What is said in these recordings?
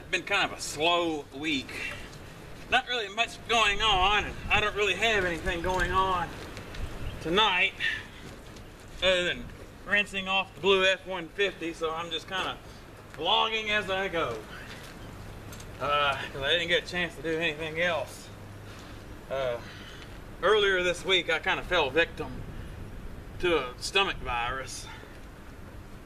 Uh, been kind of a slow week. Not really much going on, I don't really have anything going on tonight other than rinsing off the blue F-150, so I'm just kind of vlogging as I go. Because I didn't get a chance to do anything else. Uh, earlier this week, I kind of fell victim to a stomach virus.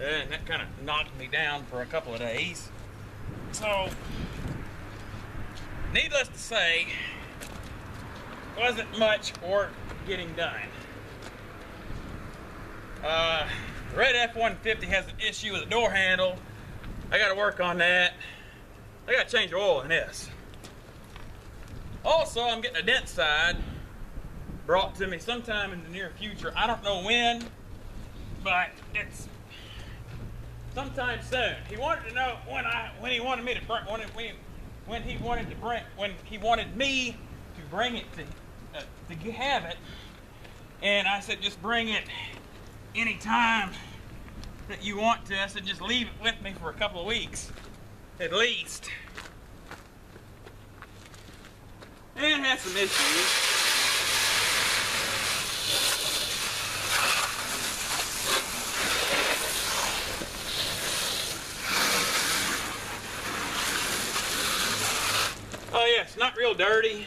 And that kind of knocked me down for a couple of days. So, needless to say, wasn't much work getting done. Uh, the red F-150 has an issue with the door handle. I got to work on that. I got to change the oil in this. Also, I'm getting a dentside brought to me sometime in the near future. I don't know when, but it's sometime soon. He wanted to know when I when he wanted me to bring when, when, when he wanted to bring when he wanted me to bring it to uh, to have it, and I said just bring it anytime that you want to. I said just leave it with me for a couple of weeks at least. And it had some issues. Oh yeah, it's not real dirty.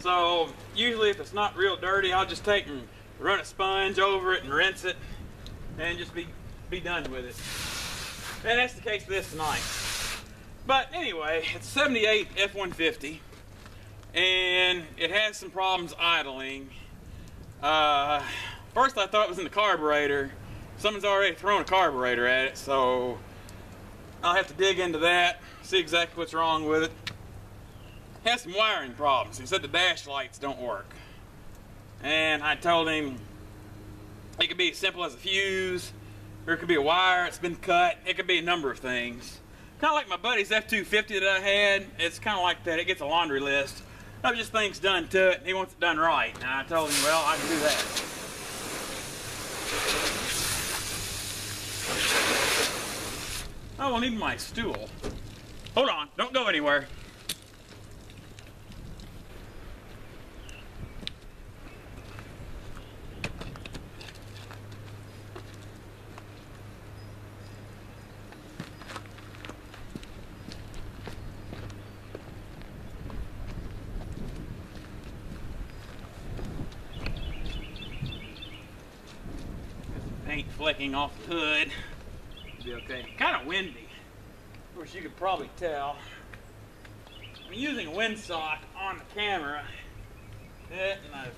So usually if it's not real dirty, I'll just take and run a sponge over it and rinse it and just be, be done with it. And that's the case this tonight. But anyway, it's 78 F-150 and it has some problems idling. Uh, first I thought it was in the carburetor. Someone's already thrown a carburetor at it, so I'll have to dig into that, see exactly what's wrong with it has some wiring problems. He said the dash lights don't work. And I told him it could be as simple as a fuse, or it could be a wire that's been cut. It could be a number of things. Kind of like my buddy's F250 that I had. It's kind of like that. It gets a laundry list of just things done to it. And he wants it done right. And I told him, well, I can do that. Oh, I will need my stool. Hold on. Don't go anywhere. Flecking off the hood. Be okay. Kind of windy. Of course, you could probably tell. I'm using a windsock on the camera, eh, and I've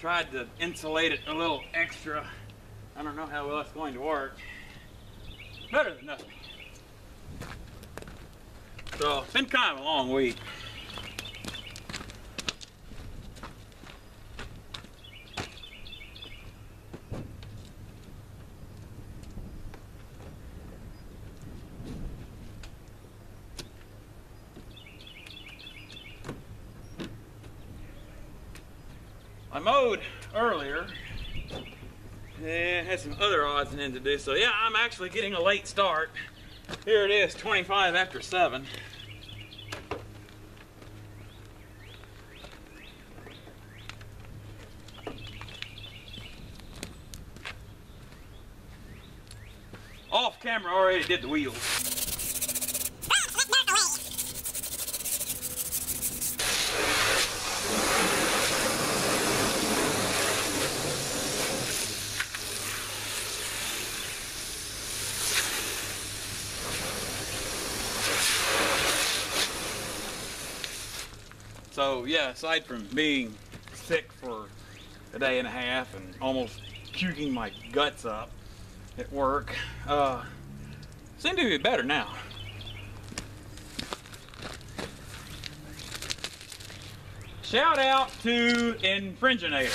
tried to insulate it a little extra. I don't know how well that's going to work. Better than nothing. So, it's been kind of a long week. Mowed earlier and had some other odds and ends to do. So yeah, I'm actually getting a late start. Here it is, 25 after 7. Off camera already did the wheels. So yeah, aside from being sick for a day and a half and almost puking my guts up at work, uh, seem to be better now. Shout out to Infringinator.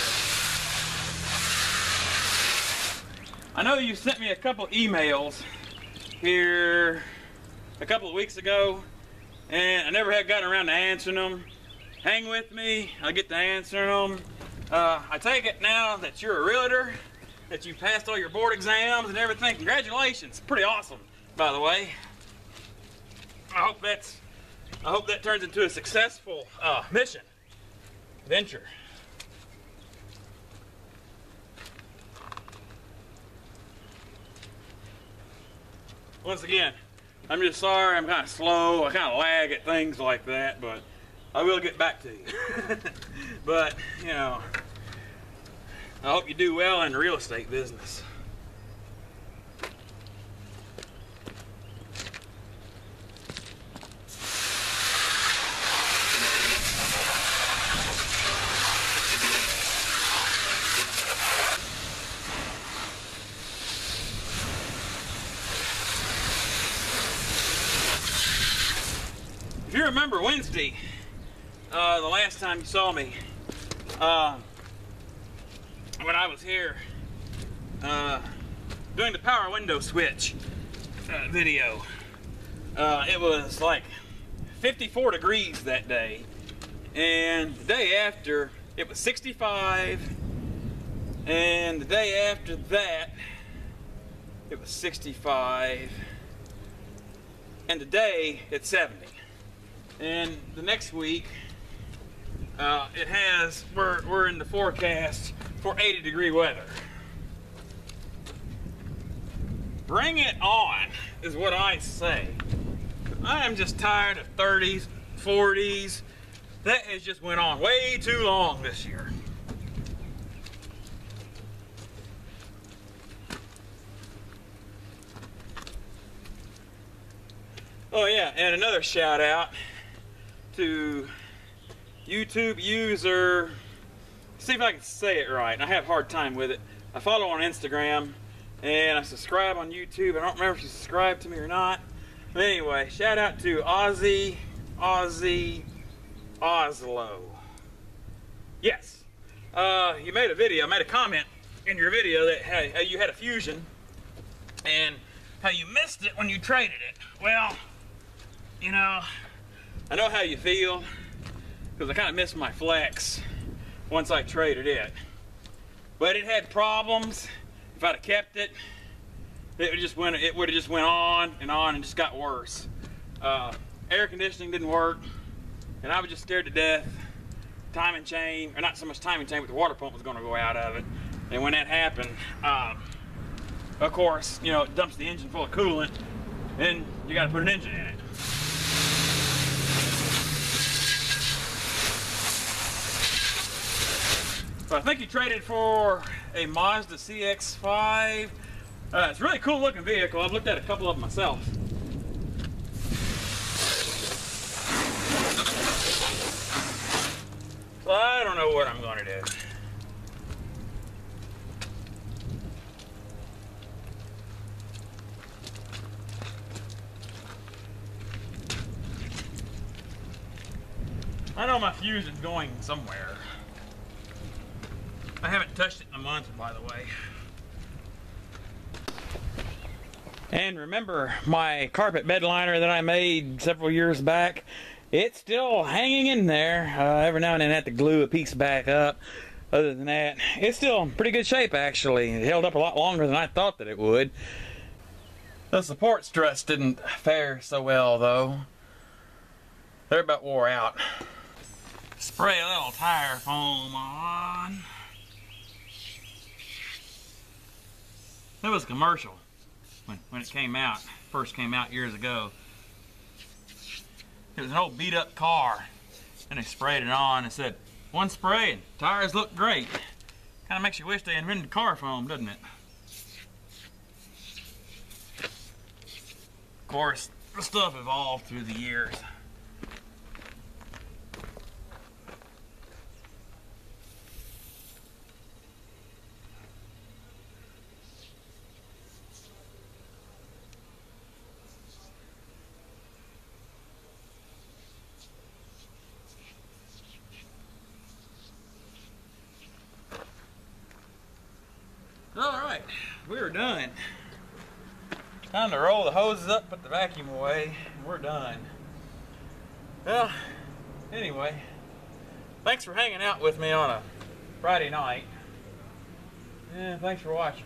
I know you sent me a couple emails here a couple of weeks ago and I never had gotten around to answering them. Hang with me, I'll get to answering them. Uh, I take it now that you're a realtor, that you passed all your board exams and everything. Congratulations, pretty awesome. by the way. I hope that's I hope that turns into a successful uh, mission venture. Once again, I'm just sorry I'm kind of slow. I kind of lag at things like that, but I will get back to you. but, you know, I hope you do well in the real estate business. If you remember Wednesday, uh, the last time you saw me, uh, when I was here uh, doing the power window switch uh, video, uh, it was like 54 degrees that day, and the day after it was 65, and the day after that it was 65, and today it's 70. And the next week, uh, it has, we're, we're in the forecast for 80 degree weather. Bring it on, is what I say. I am just tired of 30s, 40s. That has just went on way too long this year. Oh yeah, and another shout out to YouTube user, see if I can say it right. I have a hard time with it. I follow on Instagram and I subscribe on YouTube. I don't remember if you subscribed to me or not. But anyway, shout out to Ozzy, Ozzy, Oslo. Yes. Uh, you made a video, made a comment in your video that hey, you had a fusion and how you missed it when you traded it. Well, you know, I know how you feel because I kind of missed my flex once I traded it. But it had problems. If I'd have kept it, it would just went. It would have just went on and on and just got worse. Uh, air conditioning didn't work, and I was just scared to death. Timing chain, or not so much timing chain, but the water pump was going to go out of it. And when that happened, um, of course, you know, it dumps the engine full of coolant, and you got to put an engine in it. I think he traded for a Mazda CX-5. Uh, it's a really cool looking vehicle. I've looked at a couple of them myself. So I don't know what I'm going to do. I know my fuse is going somewhere. I haven't touched it in a month, by the way. And remember my carpet bed liner that I made several years back? It's still hanging in there. Uh, every now and then I have to glue a piece back up. Other than that, it's still in pretty good shape actually. It held up a lot longer than I thought that it would. The support struts didn't fare so well though. They're about wore out. Spray a little tire foam on. That was a commercial when, when it came out, first came out years ago. It was an old beat up car and they sprayed it on and said, one spray and tires look great. Kind of makes you wish they invented car foam, doesn't it? Of course, the stuff evolved through the years. All right, we're done. Time to roll the hoses up, put the vacuum away, and we're done. Well, anyway, thanks for hanging out with me on a Friday night. Yeah, thanks for watching.